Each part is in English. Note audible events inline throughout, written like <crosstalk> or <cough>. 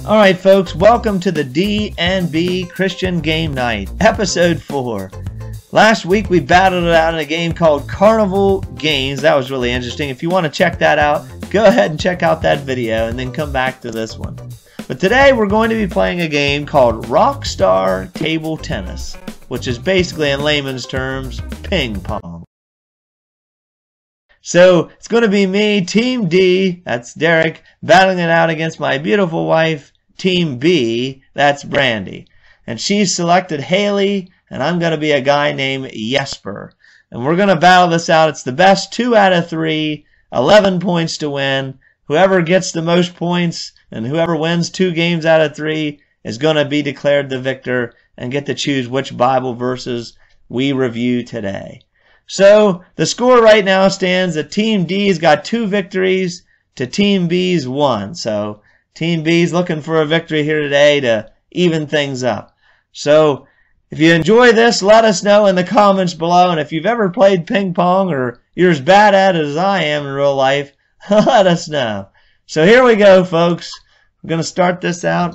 All right, folks, welcome to the D&B Christian Game Night, episode 4. Last week we battled it out in a game called Carnival Games. That was really interesting. If you want to check that out, go ahead and check out that video and then come back to this one. But today we're going to be playing a game called Rockstar Table Tennis, which is basically in layman's terms ping pong. So it's going to be me, Team D, that's Derrick, battling it out against my beautiful wife, Team B, that's Brandy. And she's selected Haley, and I'm going to be a guy named Jesper. And we're going to battle this out. It's the best two out of three, 11 points to win. Whoever gets the most points and whoever wins two games out of three is going to be declared the victor and get to choose which Bible verses we review today. So the score right now stands that Team D's got two victories to Team B's one. So Team B's looking for a victory here today to even things up. So if you enjoy this, let us know in the comments below. And if you've ever played ping pong or you're as bad at it as I am in real life, <laughs> let us know. So here we go, folks. I'm going to start this out.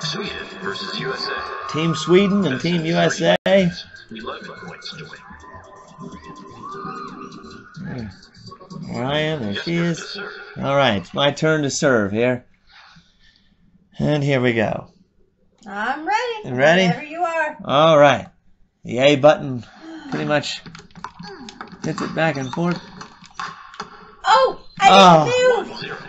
Sweden versus USA. Team Sweden and Team USA. 11 points to win. Ryan, there she is. All right, it's my turn to serve here. And here we go. I'm ready. You ready? Whenever you are. All right. The A button pretty much hits it back and forth. Oh, I Oh. didn't move.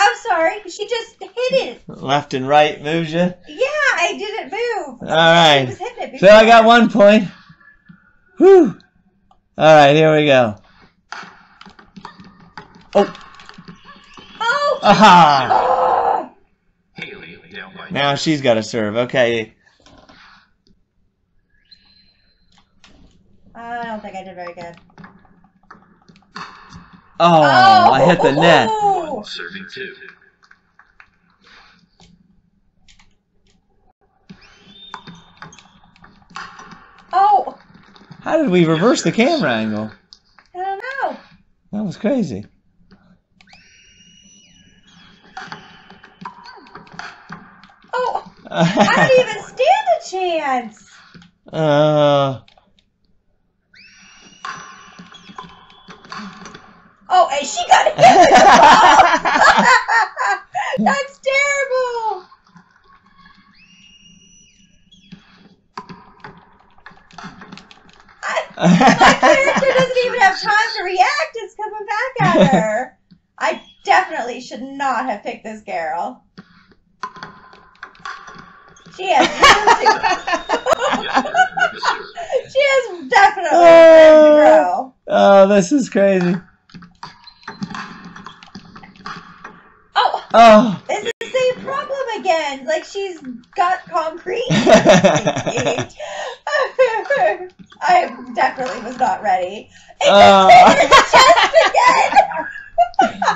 I'm sorry. She just hit it. Left and right moves you. Yeah, I didn't move. All right. She was hitting it So I got one point. Whew. All right, here we go. Oh, Oh. aha! oh. Haley Now she's got to serve. Okay. I don't think I did very good. Oh, I hit the net. Oh. one serving two. Oh. How did we reverse the camera angle? I don't know. That was crazy. Oh. I don't <laughs> even stand a chance. uh, Oh, and she got hit with the <laughs> ball. <laughs> That's terrible. <laughs> <laughs> my character <laughs> doesn't even have time to react. It's coming back at her. I definitely should not have picked this girl. She has Jesper to serve. she has definitely room to oh. grow. oh, this is crazy. Oh, Oh. it's the same problem again. Like she's got concrete. I definitely was not ready. It just hit her in chest again.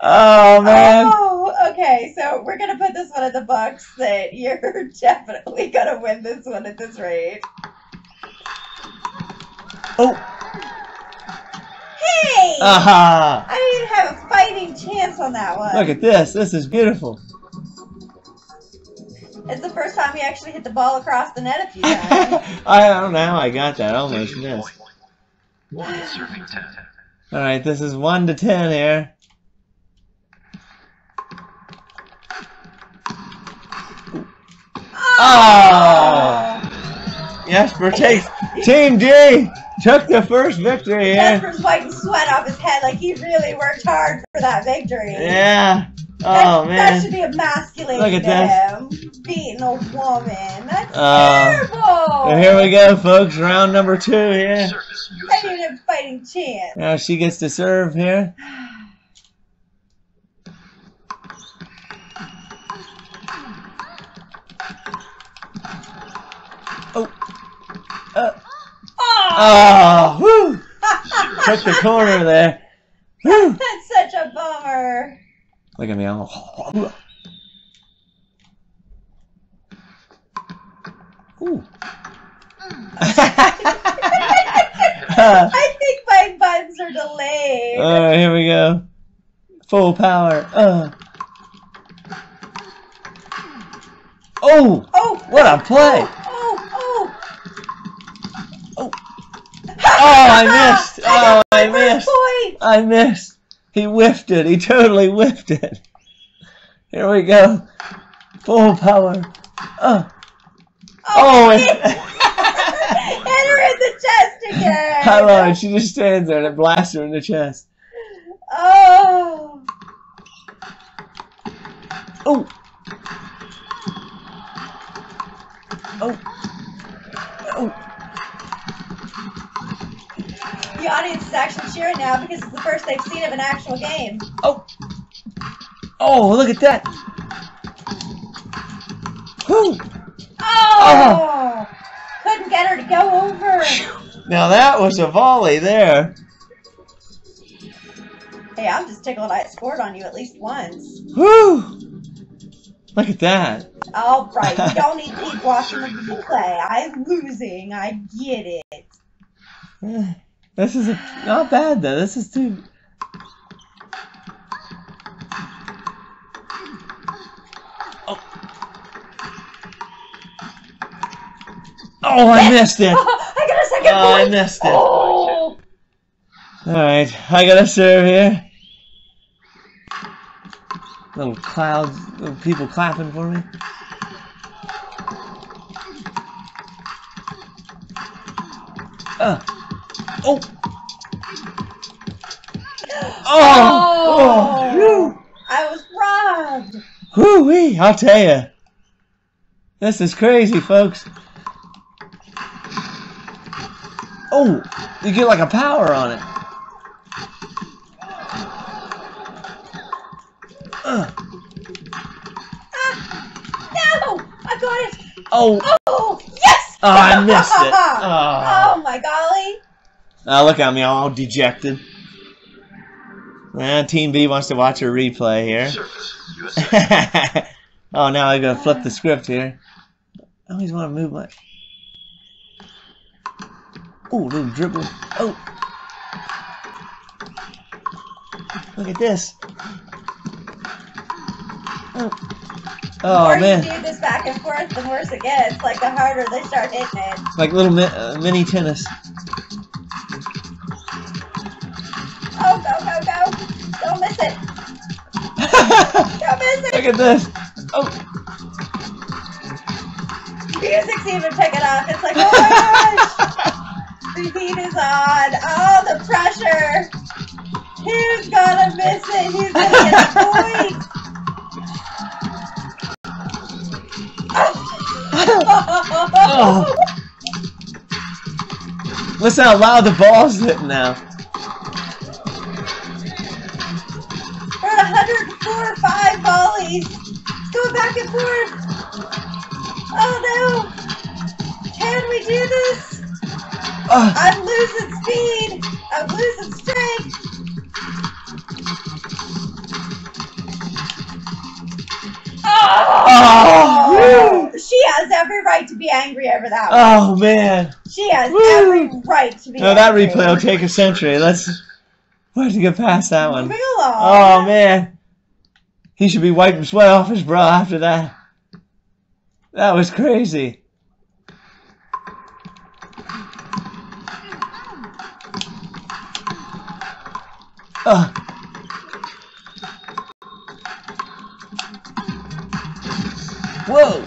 oh man. Oh, okay. So we're gonna put this one in the books that you're <laughs> definitely gonna win this one at this rate. Oh. Hey! Aha. I didn't even have a fighting chance on that one. Look at this. This is beautiful. It's the first time we actually hit the ball across the net a few times. <laughs> I don't know how I got that. I almost missed. One serving ten. All right, this is one to ten here. Oh! Ah! Jesper takes Team D took the first victory. Jesper's wiping sweat off his head like he really worked hard for that victory. Yeah. That, Oh That should man. be emasculating Look at to him. Beating a woman. That's Uh, terrible. So here we go, folks. Round number two here. I need a fighting chance. Now she gets to serve here. <sighs> <sighs> <sighs> Uh, Oh, oh, whew. <laughs> Took the corner there. Whew. that's such a bummer. Look at me. I'm all... Ooh. I think my buttons are delayed. <laughs> All right, here we go. Full power. Uh. Oh, Oh! what a play! Oh! Oh! Oh, I missed. <laughs> Oh, I I got my first missed. point. I missed. He whiffed it. He totally whiffed it. Here we go. Full power. Oh, oh, oh <laughs> hit her in the chest again. Love it. She just stands there and it blasts her in the chest. Oh. Oh. Oh. Oh. The audience is actually cheering now because it's the first they've seen of an actual game. Oh. Oh, look at that. Whew. Oh! Ah. Couldn't get her to go over. Now that was a volley there. Hey, I'm just tickled I scored on you at least once. Whew. Look at that. All right, you <laughs> don't need to keep watching the play. I'm losing. I get it. <sighs> <sighs> <sighs> This is a, not bad though. This is too. Oh. Oh, I missed it. Oh, <laughs> I got a second Oh, I missed it. Oh. All right, I gotta serve here. Little clouds, little people clapping for me. Uh. Oh. Oh. Oh. I was robbed. Whew. Whoo-wee, I'll tell you. This is crazy, folks. Oh, you get like a power on it. Uh, No, I got it. oh, Oh, yes. Oh, I missed it. <laughs> Oh. Oh my golly. Oh, look at me, all dejected. Eh, Team B wants to watch a replay here. <laughs> Oh, now I gotta flip the script here. I always want to move my. Oh, little dribble. Oh. Look at this. Oh, The oh more man. you do this back and forth, the worse it gets. Like the harder they start hitting it. It's like little mi- uh, mini tennis. Don't miss it. Don't miss it. Look at this. Oh. Music's even picking up. It's like, oh my gosh. The heat is on. Oh, the pressure. Who's gonna miss it? Who's gonna get the point? Oh. Listen how loud the ball's hitting now. 5 volleys. It's going back and forth. Oh no. Can we do this? Oh, I'm losing speed. I'm losing strength. Ah. Oh. She has every right to be angry over that one. oh man. She has Woo. every right to be No, that replay will take a century. Let's. We have to get past that one. Oh man. He should be wiping sweat off his brow after that. That was crazy. Oh. Whoa.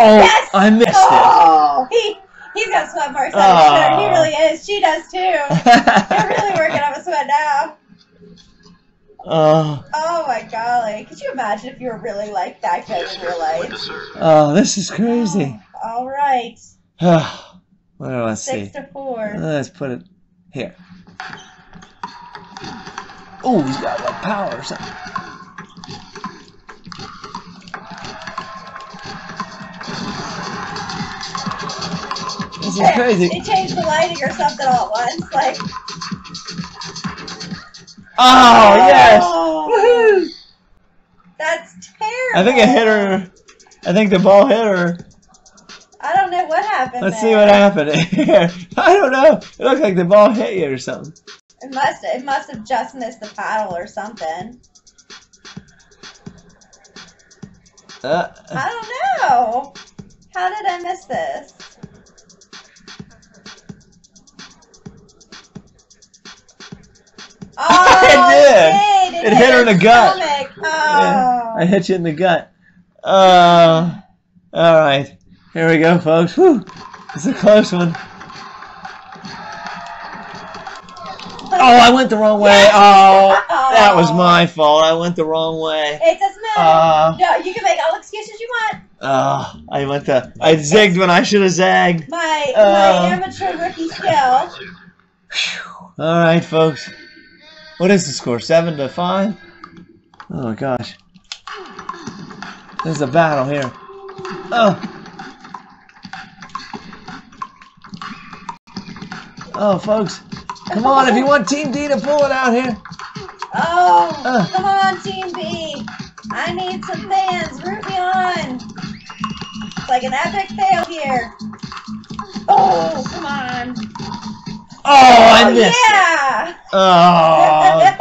Oh, Yes! I missed it. Oh, he, he's got sweat marks on his shirt. He Oh. really is. She does too. <laughs> They're really working on a sweat now. Oh, Oh my golly. Could you imagine if you were really like that good in real life? oh, this is crazy. Oh, all right. what do I see? Six to four. Let's put it here. Oh, he's got like power or something. This is crazy. They changed the lighting or something all at once. Like, Oh, yes! That's terrible. I think it hit her. I think the ball hit her. I don't know what happened. Let's see what happened here. <laughs> I don't know. It looked like the ball hit you or something. It must. It must have just missed the paddle or something. Uh, I don't know. How did I miss this? <laughs> Oh, It did. It hit her in the gut. stomach. yeah, Oh. I hit you in the gut. Uh, all right. Here we go, folks. Whew. It's a close one. Oh, I went the wrong way. Oh, that was my fault. I went the wrong way. It doesn't matter. Uh, no, you can make all excuses you want. uh, I went the. I zigged when I should have zagged. My Uh. my amateur rookie skill. All right, folks. What is the score? Seven to five. Oh gosh. There's a battle here. Oh. Oh, folks. Come on, if you want Team D to pull it out here. Oh, Uh. come on, Team B. I need some fans. Root me on. It's like an epic fail here. Oh, come on. Oh, I oh, missed it. yeah. Oh.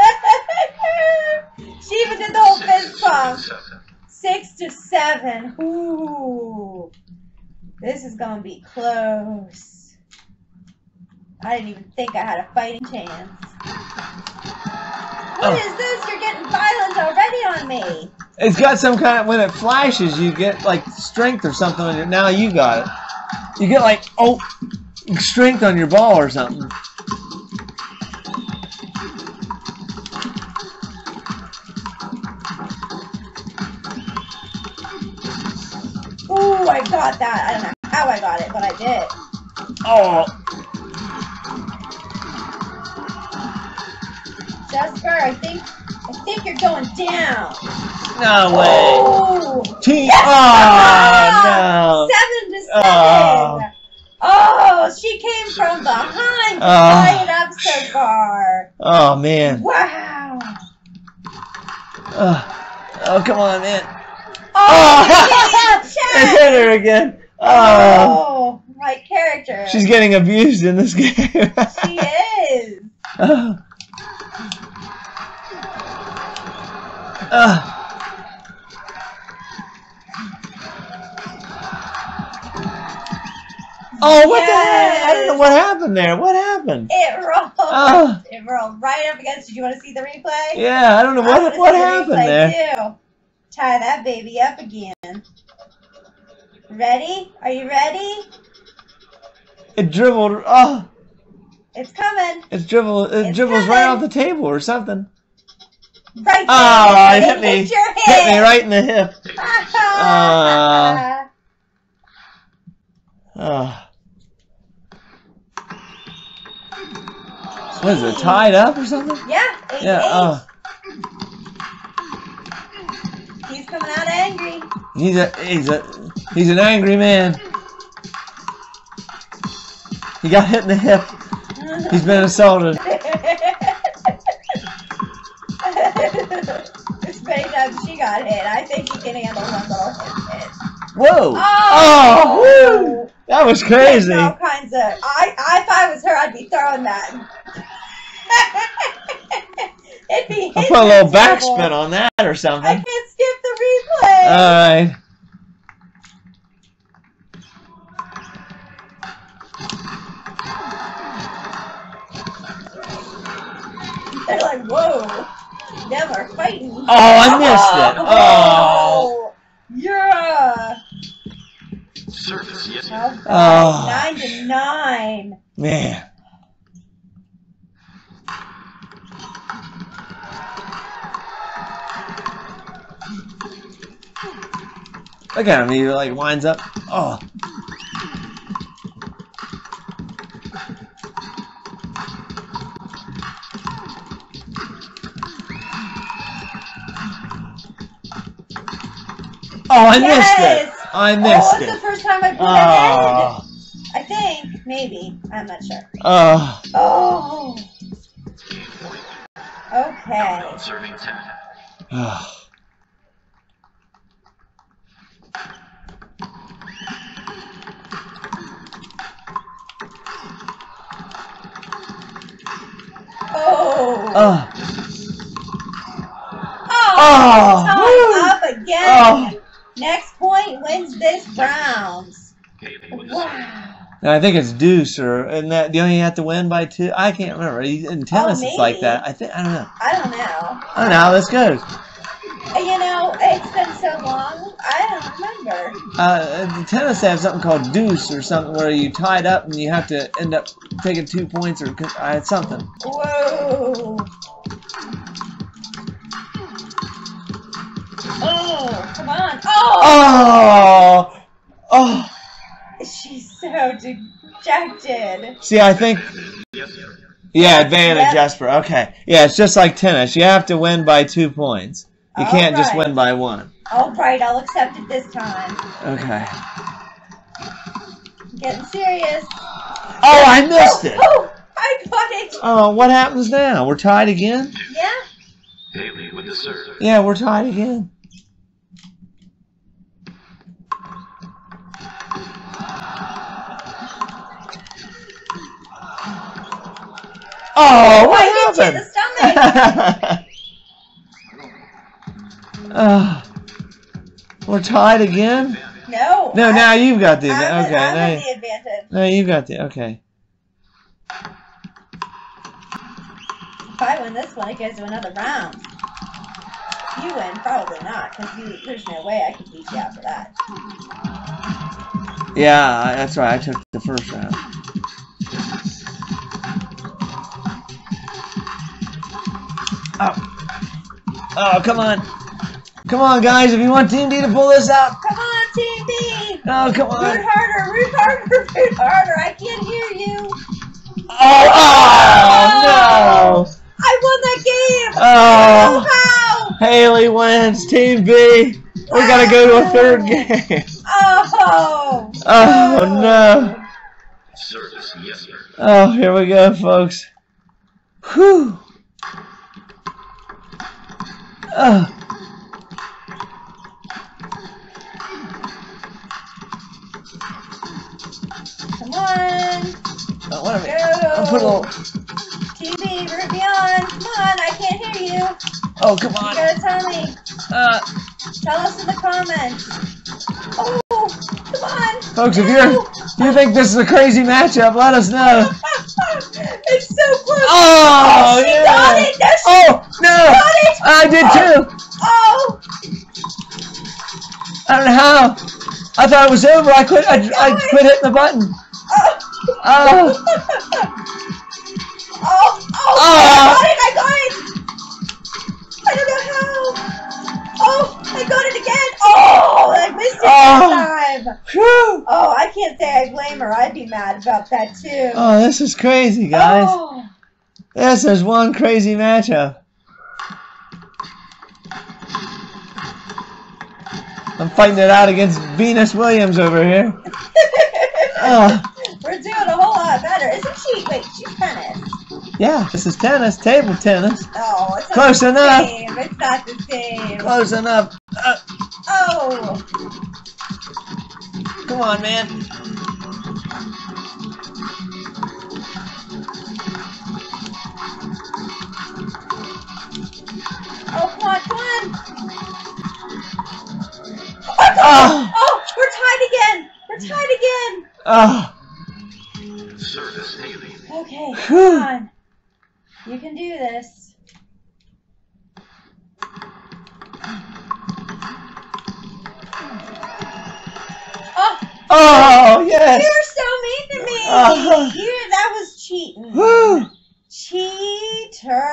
<laughs> she even did the whole fist bump. Six to seven. Ooh. This is gonna be close. I didn't even think I had a fighting chance. What Oh. is this? You're getting violent already on me. It's got some kind of when it flashes, you get like strength or something. On now you got it. You get like oh, strength on your ball or something. Ooh, I got that. I don't know how I got it, but I did. Oh, Jesper, I think I think you're going down. no way. Oh, Team. Ah! Oh seven to seven. Oh. Oh, she came from behind to Oh. up so far. Oh man. Wow. Oh, oh come on, man. Oh, Oh. I hit hit her again. Oh, Oh, my character. she's getting abused in this game. She is. oh. <laughs> Oh. Oh, what the heck? I don't know what happened there. What happened? It rolled. Oh. It rolled right up against. Did you want to see the replay? Yeah, I don't know I what what the happened replay, there. Too. Tie that baby up again. Ready? Are you ready? It dribbled. Oh, It's coming. it's dribbled. It It's dribbles right off the table or something. Right there. Oh, it hit me. hit me right in the hip. <laughs> Ah. Oh. What is it? Tied up or something? yeah. Eight Yeah. eight. Oh, uh. He's coming out angry. he's a he's a he's an angry man. He got hit in the hip. He's been assaulted. as many times she got hit, I think he can handle one little hit. hit. Whoa! Oh, oh woo! That was crazy. All kinds of. I, I, if I was her, I'd be throwing that. <laughs> It'd be. I'll put a little backspin on that or something. I can't skip the replay. All right. They're like, whoa. Them are fighting. Oh, I missed it. Oh. Yeah. Surface, yes. How? Oh. Nine to nine. Man. Look at him. He like winds up. Oh. Oh, I missed it. I missed oh, missed it's the first time I put Oh. it in. I think. Maybe. I'm not sure. Oh. Oh. Okay. Observing 10. Oh. Oh. Oh. Oh. Oh. Time up again. Next point wins this round. Haley with the serve. Wow. And I think it's deuce or and that you only have to win by two. I can't remember. In tennis, it's like that. I think I don't know. I don't know. I don't know. Let's go. You know, it's been so long. I don't remember. Uh, in tennis, they have something called deuce or something where you tie it up and you have to end up taking two points or uh, it's something. Whoa. Oh, come on. Oh! Oh, oh. She's so dejected. See, I think yeah, advantage Yep. Jesper. Okay, yeah, it's just like tennis. You have to win by two points. You All can't just win by one. All right, I'll accept it this time. Okay. I'm getting serious. Oh, I missed it. Oh, oh I got it. Oh, what happens now? We're tied again? Yeah. Haley with the serve. Yeah, we're tied again. Oh, what I hit you in happened? the stomach. Oh, <laughs> we're tied again? No. No, I- now you've got the I'm, advantage. Okay, I'm now, the advantage. now you've got the okay. If I win this one, it goes to another round. If you win, probably not, because you, there's no way I can beat you after that. Yeah, that's right. I took the first round. Oh, come on. Come on, guys. If you want Team D to pull this out. Come on, Team B! Oh, come on. Root harder, root harder, <laughs> root harder. I can't hear you. Oh, oh, oh no. I won that game. Oh. how? Haley wins. Team B. We gotta go to a third game. Oh. Oh, no. Service, yes, sir. Oh, here we go, folks. Whew. Oh. Come on. Oh, what am Go. I? I'll put a little. TV, root me on. Come on, I can't hear you. Oh, come You on. gotta tell me. Uh, Tell us in the comments. Oh, come on. folks, if you're if you think this is a crazy matchup, let us know. <laughs> it's so close. Oh, oh, she yeah. got it. No, Oh no! got it. I did too. Oh, I don't know how. I thought it was over. I quit. I, I quit hitting the button. oh. Oh. oh, oh, Oh. I got it, I got it. I don't know how. Oh, I got it again. Oh, I missed it Oh. time. Whew. Oh, I can't say I blame her. I'd be mad about that too. Oh, this is crazy, guys. Oh. This is one crazy matchup. I'm fighting it out against Venus Williams over here. <laughs> Oh, We're doing a whole lot better. Isn't she? Wait, she's tennis. yeah, this is tennis, table tennis. Oh, it's not Close enough. same. It's not the same. Close enough. Uh, Oh, come on, man. oh, come on, come on. Oh, Oh. oh, we're tied again. We're tied again. Oh, Service, Haley. Okay, Whew. come on. You can do this. Oh, oh, yes. you're so mean to me. Uh-huh. <laughs> You, that was cheating. Woo. Cheater.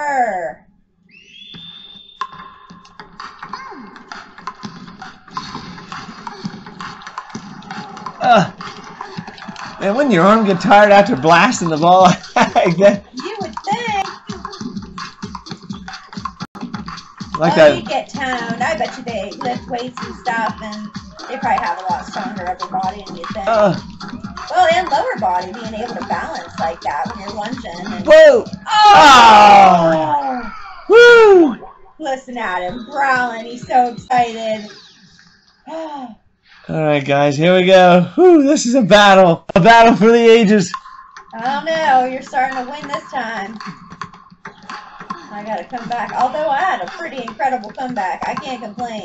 Uh, and when your arm get tired after blasting the ball <laughs> like that, You like oh, that. you get toned. I bet you they lift weights and stuff, and they probably have a lot stronger upper body than you think. Uh, well, and lower body, being able to balance like that when you're lunging. And, whoa. oh! Woo. Listen at him, growling. He's so excited. <sighs> All right, guys, here we go. Whew, this is a battle. A battle for the ages. I don't know. You're starting to win this time. I gotta come back. Although I had a pretty incredible comeback, I can't complain.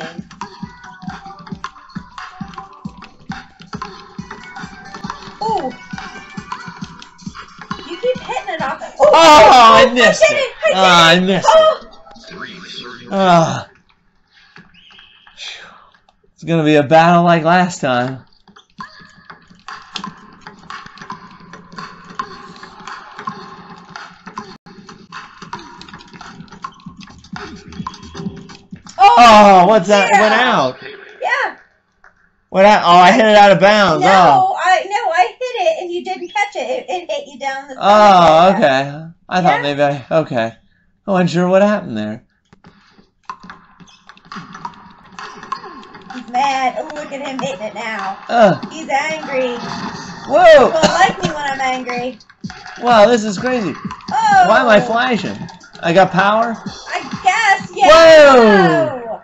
Ooh. You keep hitting it off. Ooh, oh, I, missed I it. it. I, oh, it. I missed oh. it. Oh. Ah. It's gonna be a battle like last time. Oh, Oh, what's that? yeah. Went out. Yeah. Went out. Oh, I hit it out of bounds. No, Oh. I no, I hit it and you didn't catch it. It, it hit you down the. Oh, okay. I thought maybe I. Okay. I wasn't sure what happened there. He's mad. Oh, look at him hitting it now. Uh, He's angry. whoa! Well, like me when I'm angry. Wow, this is crazy. Oh. Why am I flashing? I got power? I guess. Yeah. Whoa.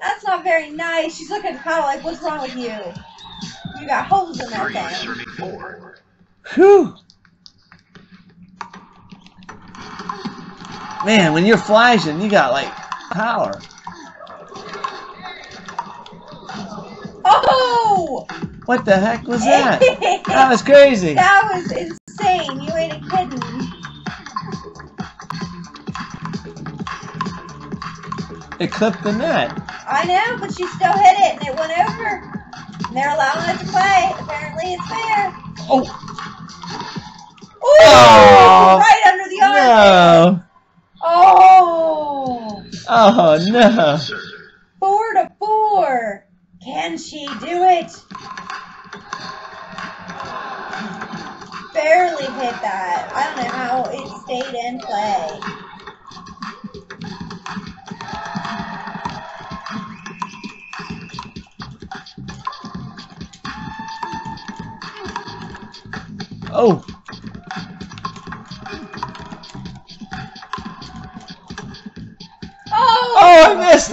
That's not very nice. She's looking kind of like, what's wrong with you? You got holes in that thing. serving four. Whew! Man, when you're flashing, you got like power. Oh! What the heck was that? <laughs> That was crazy. That was insane. You ain't kidding. It clipped the net. I know, but she still hit it and it went over. And they're allowing it to play. Apparently it's fair. Oh Ooh! Oh. Right under the arm. no! Oh! Oh no! Four to four. Can she do it? Barely hit that. I don't know how it stayed in play.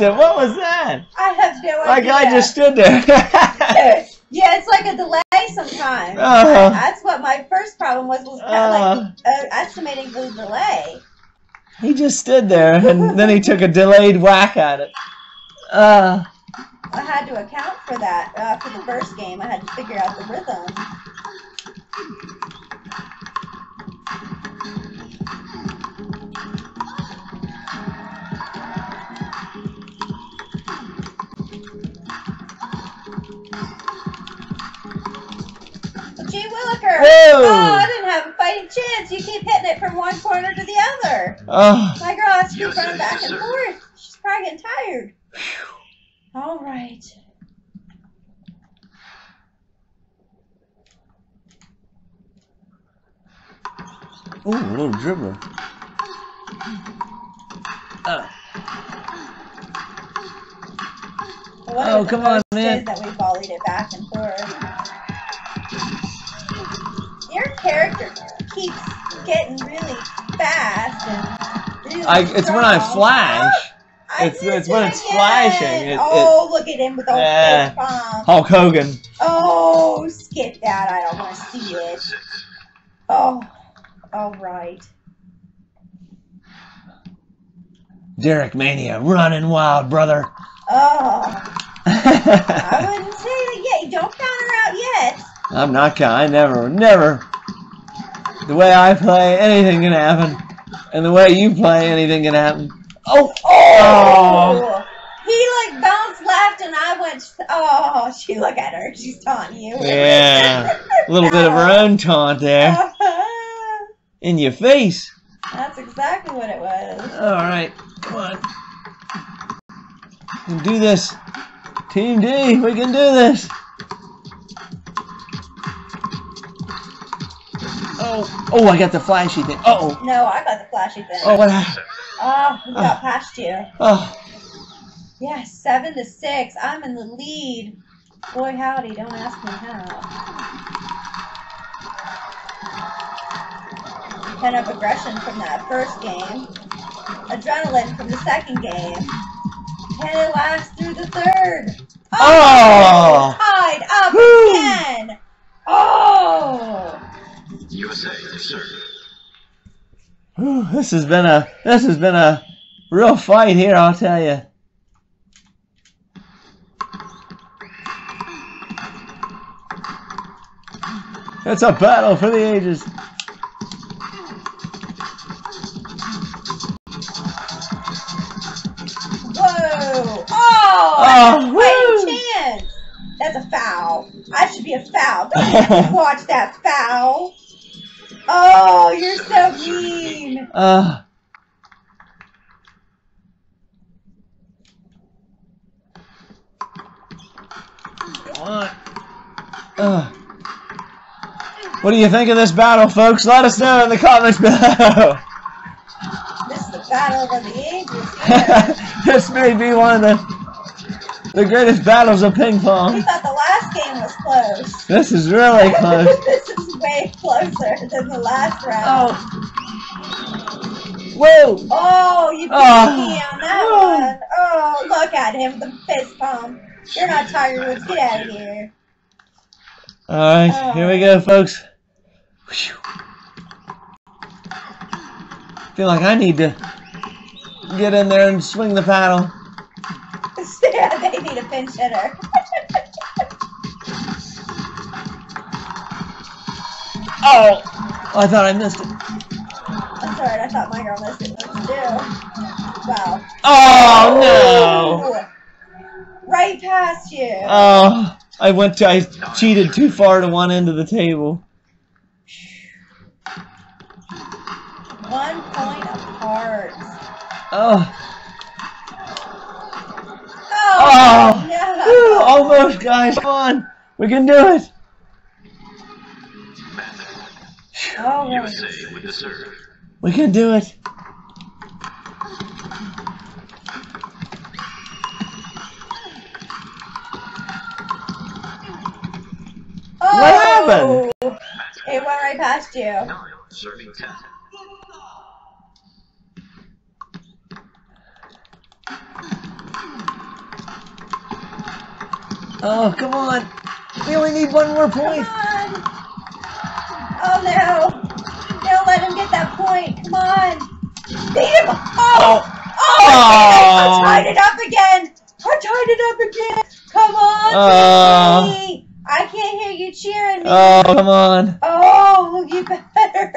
I it. What was that? I have no My idea. guy just stood there. <laughs> Yeah, it's like a delay sometimes. Uh-huh. That's what my first problem was, was kind of like uh, estimating the delay. he just stood there, and <laughs> then he took a delayed whack at it. Uh, I had to account for that uh, for the first game. I had to figure out the rhythm. Oh, I didn't have a fighting chance. You keep hitting it from one corner to the other. oh, My girl has to keep Yes, running back and forth. She's probably getting tired. All right. ooh, a little dribbler. Uh, What Oh, come on, man. that we volleyed it back and I, it's when I flash. I It's- it's when it's again. flashing. It- it- oh, look at him with the Yeah. fake bomb. Hulk Hogan. Oh, skip that. I don't want to see it. Oh, all right. Derrick Mania, running wild, brother. Oh, I <laughs> wouldn't say that yet. Don't count her out yet. I'm not kind. I never, never. The way I play, anything can happen. And the way you play, anything can happen. Oh! Oh! He like bounced left and I went, oh, she look at her. She's taunting you. Yeah. A little bit of her <laughs> own taunt there. Uh-huh. In your face. That's exactly what it was. Alright, come on. We can do this. Team D, we can do this. Oh, oh, I got the flashy thing. Uh oh. No, I got the flashy thing. Oh, what happened? Oh, we got past you. Oh, Yeah, seven to six. I'm in the lead. Boy, howdy, don't ask me how. Pent up aggression from that first game. Adrenaline from the second game. Can it last through the third? Oh! Tied up Woo! again! This has been a this has been a real fight here, I'll tell you. It's a battle for the ages. Whoa! Oh! oh that's a foul. I should be a foul. Don't <laughs> watch that foul. Oh, you're so mean. Uh, on. Uh. What do you think of this battle, folks? Let us know in the comments below. This is the battle of the ages <laughs> this may be one of the the greatest battles of ping We pong. thought the last game was close. This is really <laughs> close. this is way closer than the last round. Oh. Whoa! Oh, you beat Oh. me on that Oh. one. Oh, look at him, the fist pump. You're not Tiger Woods. Get out of here. All right, here we go, folks. Whew. Feel like I need to get in there and swing the paddle. <laughs> yeah, need a pinch hitter. <laughs> Oh! I thought I missed it. That's alright, I thought my girl missed it. Let's do. Wow. Oh no! Right past you. Oh, I went to, I cheated too far to one end of the table. One point apart. Oh, Oh, Oh. no. Whew, almost, guys. Come on, we can do it. Oh, really? USA with the serve. We can do it. Oh. What happened? It went right past you. Nine. Serving ten. Oh, come on. We only need one more point. Come on. Oh no. Don't let him get that point. Come on. Beat him. Oh. Oh. Oh, I Oh. tied it up again. I tied it up again. Come on, Oh. I can't hear you cheering me. Oh, come on. Oh, you better.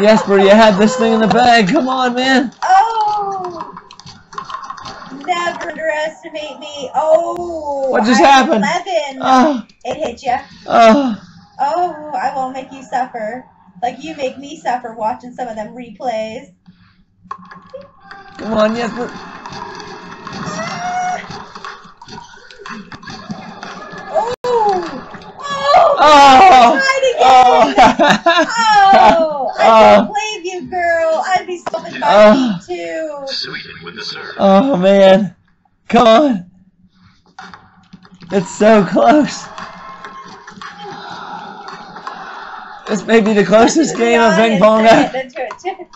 Jesper, you had this thing in the bag. Come on, man. Oh. Never underestimate me. Oh. What just I happened? 11. Oh, It hit you. oh. Ah. Oh, I won't make you suffer. Like you make me suffer watching some of them replays. Come on, Jesper. Oh! Oh! Ah. Oh. Tried again! <laughs> Oh! I Oh. don't blame you, girl. I'd be so if Oh. I me too. Sweden with the serve. Oh, man. Come on. It's so close. This may be the closest game of ping pong Honest, ever. into it, too.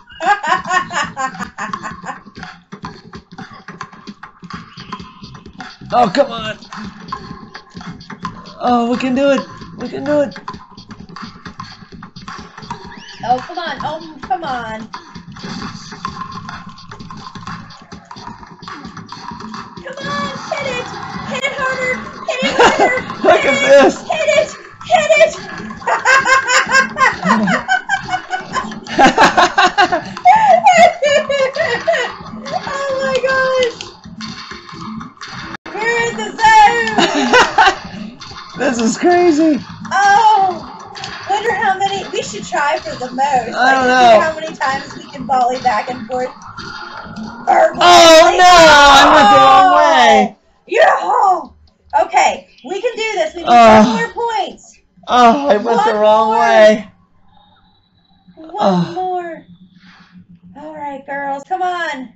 Oh, come on. Oh, we can do it. We can do it. oh, come on. Oh, come on. Hit it, this. Hit it! Hit it! oh my gosh! We're in the zone! <laughs> this is crazy. Oh! Wonder how many. We should try for the most. I don't like, know. How many times we can volley back and forth? Or Oh, volley- no, I went the wrong way. Yeah. Okay, we can do this. We need Oh. one more points. Oh, I went the One wrong more. way. One Oh. more. All right, girls, come on.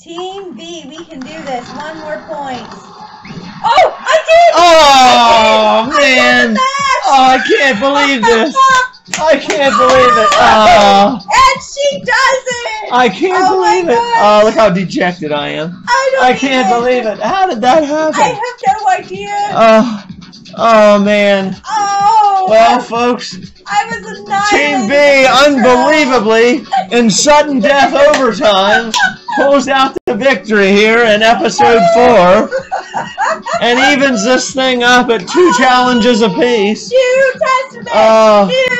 Team B, we can do this. One more point. Oh, I did! Oh, I did! I man. won the match! Oh, I can't believe this. I can't believe it. Oh, and she does it! I can't Oh believe it. Oh, look how dejected I am. I don't I can't even- believe it. How did that happen? I have no idea. Oh, oh man. oh, Well, folks, I was. Team B, unbelievably, in sudden death overtime, pulls out the victory here in episode four, and evens this thing up at two challenges apiece. New Testament. Oh. New Testament.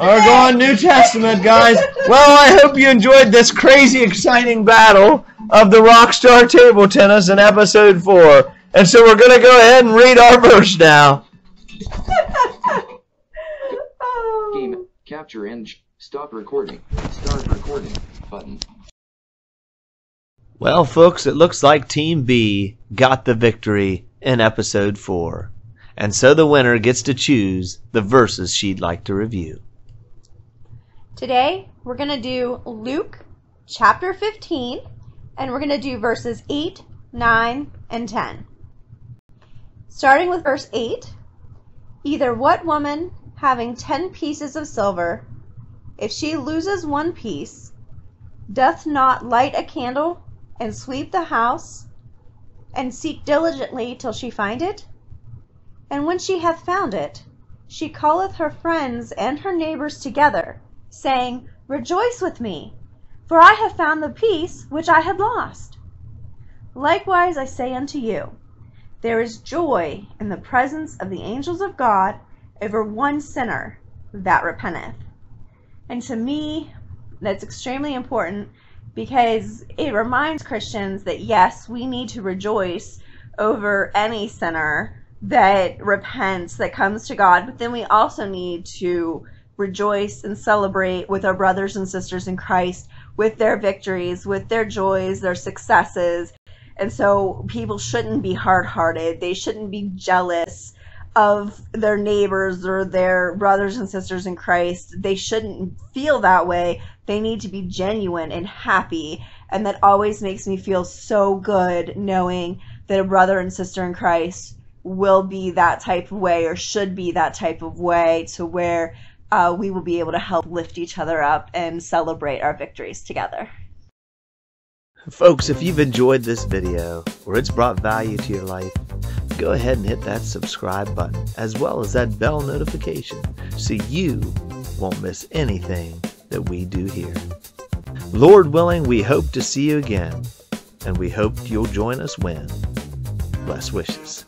We're going New Testament, guys. Well, I hope you enjoyed this crazy, exciting battle of the Rockstar Table Tennis in episode four. And so we're going to go ahead and read our verse now. <laughs> Game. Capture and stop recording. Start recording. Button. Well, folks, it looks like Team B got the victory in episode 4. And so the winner gets to choose the verses she'd like to review. Today, we're going to do Luke chapter 15, and we're going to do verses 8, 9, and 10. Starting with verse 8 Either what woman having ten pieces of silver, if she loses one piece, doth not light a candle and sweep the house, and seek diligently till she find it? And when she hath found it, she calleth her friends and her neighbors together, saying, Rejoice with me, for I have found the piece which I had lost. Likewise I say unto you, there is joy in the presence of the angels of God over one sinner that repenteth. And to me, that's extremely important because it reminds Christians that yes, we need to rejoice over any sinner that repents, that comes to God, but then we also need to rejoice and celebrate with our brothers and sisters in Christ, with their victories, with their joys, their successes. And so people shouldn't be hard hearted. They shouldn't be jealous of their neighbors or their brothers and sisters in Christ. They shouldn't feel that way. They need to be genuine and happy. And that always makes me feel so good knowing that a brother and sister in Christ will be that type of way or should be that type of way to where uh, we will be able to help lift each other up and celebrate our victories together. Folks, if you've enjoyed this video or it's brought value to your life, go ahead and hit that subscribe button as well as that bell notification so you won't miss anything that we do here. Lord willing, we hope to see you again, and we hope you'll join us when. Bless wishes.